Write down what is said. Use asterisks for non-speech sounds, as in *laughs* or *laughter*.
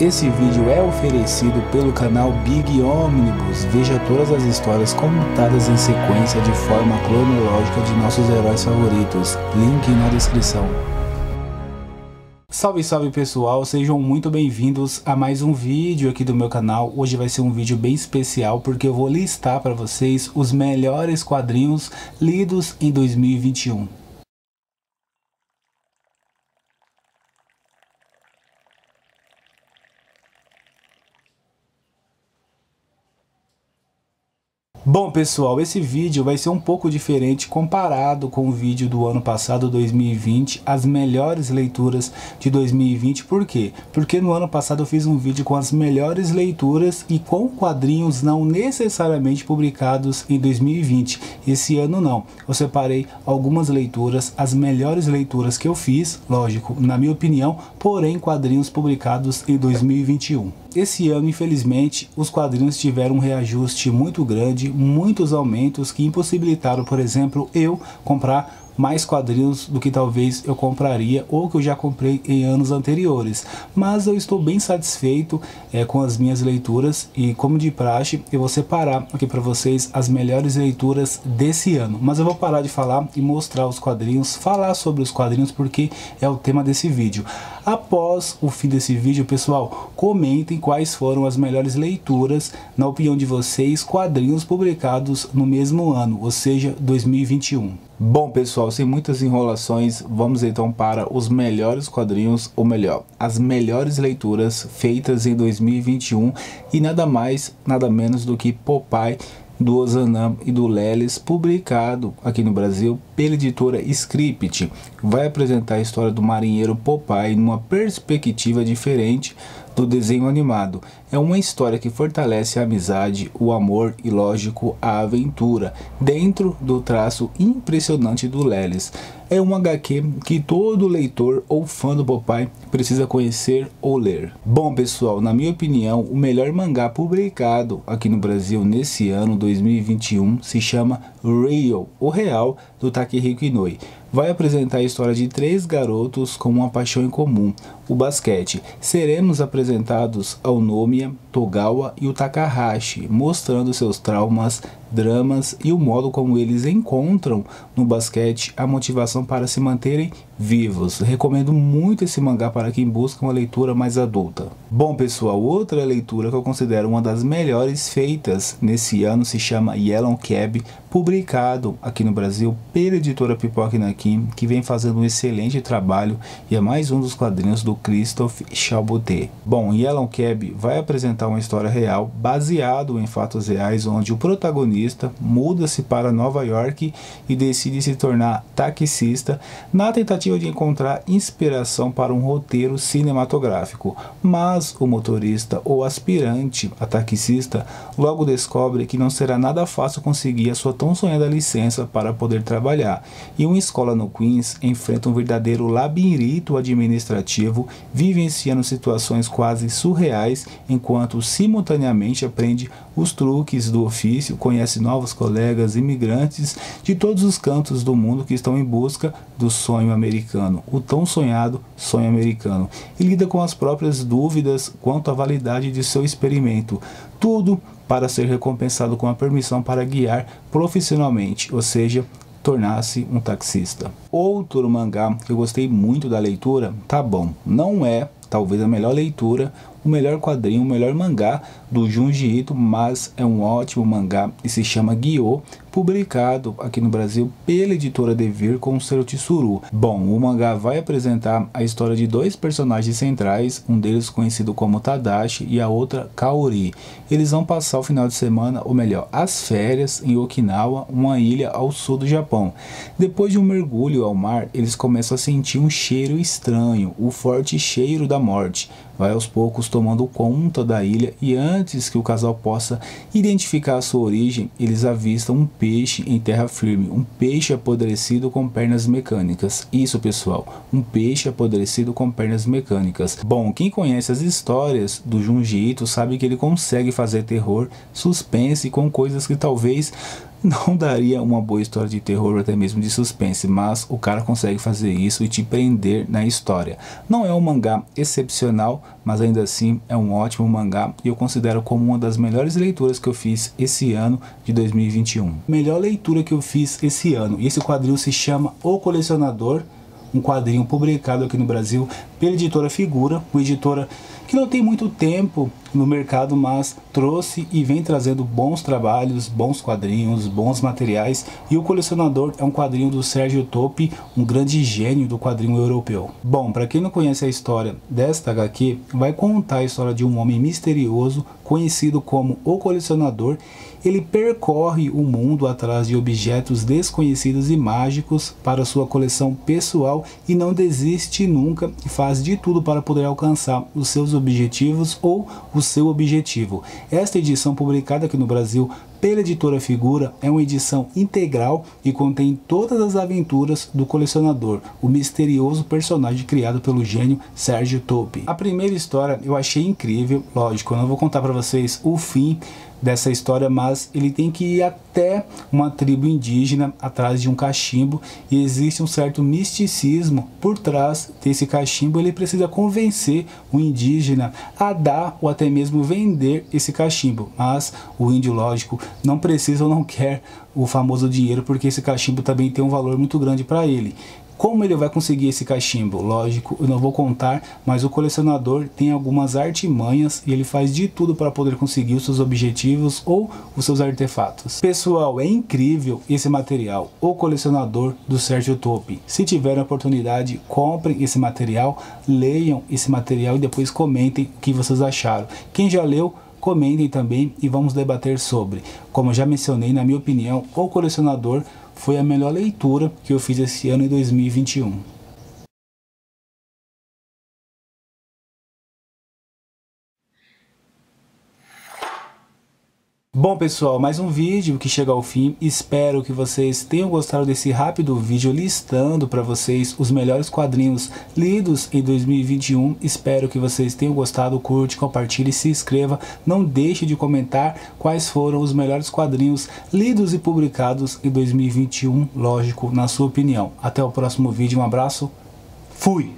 Esse vídeo é oferecido pelo canal Big Omnibus. Veja todas as histórias contadas em sequência de forma cronológica de nossos heróis favoritos. Link na descrição. Salve, salve pessoal, sejam muito bem-vindos a mais um vídeo aqui do meu canal. Hoje vai ser um vídeo bem especial porque eu vou listar para vocês os melhores quadrinhos lidos em 2021. Bom pessoal, esse vídeo vai ser um pouco diferente comparado com o vídeo do ano passado, 2020, as melhores leituras de 2020, por quê? Porque no ano passado eu fiz um vídeo com as melhores leituras e com quadrinhos não necessariamente publicados em 2020, esse ano não, eu separei algumas leituras, as melhores leituras que eu fiz, lógico, na minha opinião, porém quadrinhos publicados em 2021. Esse ano, infelizmente, os quadrinhos tiveram um reajuste muito grande, muitos aumentos que impossibilitaram, por exemplo, eu comprar mais quadrinhos do que talvez eu compraria ou que eu já comprei em anos anteriores. Mas eu estou bem satisfeito é, com as minhas leituras e como de praxe eu vou separar aqui para vocês as melhores leituras desse ano. Mas eu vou parar de falar e mostrar os quadrinhos, falar sobre os quadrinhos porque é o tema desse vídeo. Após o fim desse vídeo, pessoal, comentem quais foram as melhores leituras, na opinião de vocês, quadrinhos publicados no mesmo ano, ou seja, 2021. Bom pessoal, sem muitas enrolações, vamos então para os melhores quadrinhos, ou melhor, as melhores leituras feitas em 2021 e nada mais, nada menos do que Popeye do Ozanam e do Leles, publicado aqui no Brasil pela editora Script. Vai apresentar a história do marinheiro Popeye numa perspectiva diferente do desenho animado. É uma história que fortalece a amizade, o amor e, lógico, a aventura, dentro do traço impressionante do Lelis. É um HQ que todo leitor ou fã do Popeye precisa conhecer ou ler. Bom pessoal, na minha opinião, o melhor mangá publicado aqui no Brasil nesse ano 2021 se chama Real, o Real, do Takehiko Inoue vai apresentar a história de três garotos com uma paixão em comum, o basquete. Seremos apresentados ao Nomiya, Togawa e o Takahashi, mostrando seus traumas, dramas e o modo como eles encontram no basquete a motivação para se manterem vivos. Recomendo muito esse mangá para quem busca uma leitura mais adulta. Bom pessoal, outra leitura que eu considero uma das melhores feitas nesse ano se chama Yellow Cab, publicado aqui no Brasil pela editora Pipoca Nakim, que vem fazendo um excelente trabalho e é mais um dos quadrinhos do Christophe Chabotet. Bom, Yellow Cab vai apresentar uma história real baseado em fatos reais onde o protagonista muda-se para Nova York e decide se tornar taxista na tentativa de encontrar inspiração para um roteiro cinematográfico, mas o motorista ou aspirante a taxista logo descobre que não será nada fácil conseguir a sua tão sonhada licença para poder trabalhar, e uma escola no Queens enfrenta um verdadeiro labirinto administrativo, vivenciando situações quase surreais, enquanto simultaneamente aprende os truques do ofício, conhece novos colegas imigrantes de todos os cantos do mundo que estão em busca do sonho americano, o tão sonhado sonho americano, e lida com as próprias dúvidas quanto à validade de seu experimento. Tudo para ser recompensado com a permissão para guiar profissionalmente, ou seja, tornar-se um taxista. Outro mangá que eu gostei muito da leitura, tá bom, não é talvez a melhor leitura, o melhor quadrinho, o melhor mangá do Junji Ito, mas é um ótimo mangá e se chama Guiô, publicado aqui no Brasil pela editora Devir com o seu Tsuru. Bom, o mangá vai apresentar a história de dois personagens centrais, um deles conhecido como Tadashi e a outra Kaori. Eles vão passar o final de semana, ou melhor, as férias em Okinawa, uma ilha ao sul do Japão. Depois de um mergulho ao mar, eles começam a sentir um cheiro estranho, o forte cheiro da morte vai aos poucos tomando conta da ilha e antes que o casal possa identificar a sua origem, eles avistam um peixe em terra firme, um peixe apodrecido com pernas mecânicas. Isso, pessoal, um peixe apodrecido com pernas mecânicas. Bom, quem conhece as histórias do Junji Ito sabe que ele consegue fazer terror, suspense com coisas que talvez não daria uma boa história de terror ou até mesmo de suspense, mas o cara consegue fazer isso e te prender na história. Não é um mangá excepcional, mas ainda assim é um ótimo mangá e eu considero como uma das melhores leituras que eu fiz esse ano de 2021. Melhor leitura que eu fiz esse ano. E esse quadril se chama O Colecionador um quadrinho publicado aqui no Brasil pela editora Figura, uma editora que não tem muito tempo no mercado, mas trouxe e vem trazendo bons trabalhos, bons quadrinhos, bons materiais. E o colecionador é um quadrinho do Sérgio Topi, um grande gênio do quadrinho europeu. Bom, para quem não conhece a história desta HQ, vai contar a história de um homem misterioso conhecido como o colecionador ele percorre o mundo atrás de objetos desconhecidos e mágicos para sua coleção pessoal e não desiste nunca e faz de tudo para poder alcançar os seus objetivos ou o seu objetivo. Esta edição publicada aqui no Brasil pela editora Figura é uma edição integral e contém todas as aventuras do colecionador, o misterioso personagem criado pelo gênio Sérgio Topi. A primeira história eu achei incrível, lógico, eu não vou contar para vocês o fim dessa história, mas ele tem que ir até uma tribo indígena atrás de um cachimbo e existe um certo misticismo por trás desse cachimbo. Ele precisa convencer o indígena a dar ou até mesmo vender esse cachimbo, mas o índio, lógico, não precisa ou não *laughs* quer o famoso dinheiro porque esse cachimbo também tem um valor muito grande para ele. Como ele vai conseguir esse cachimbo? Lógico, eu não vou contar, mas o colecionador tem algumas artimanhas e ele faz de tudo para poder conseguir os seus objetivos ou os seus artefatos. Pessoal, é incrível esse material, o colecionador do Sérgio Topi. Se tiverem oportunidade, comprem esse material, leiam esse material e depois comentem o que vocês acharam. Quem já leu, comentem também e vamos debater sobre. Como já mencionei, na minha opinião, o colecionador foi a melhor leitura que eu fiz esse ano em 2021. Bom pessoal, mais um vídeo que chega ao fim. Espero que vocês tenham gostado desse rápido vídeo listando para vocês os melhores quadrinhos lidos em 2021. Espero que vocês tenham gostado. Curte, compartilhe, se inscreva. Não deixe de comentar quais foram os melhores quadrinhos lidos e publicados em 2021, lógico, na sua opinião. Até o próximo vídeo, um abraço, fui!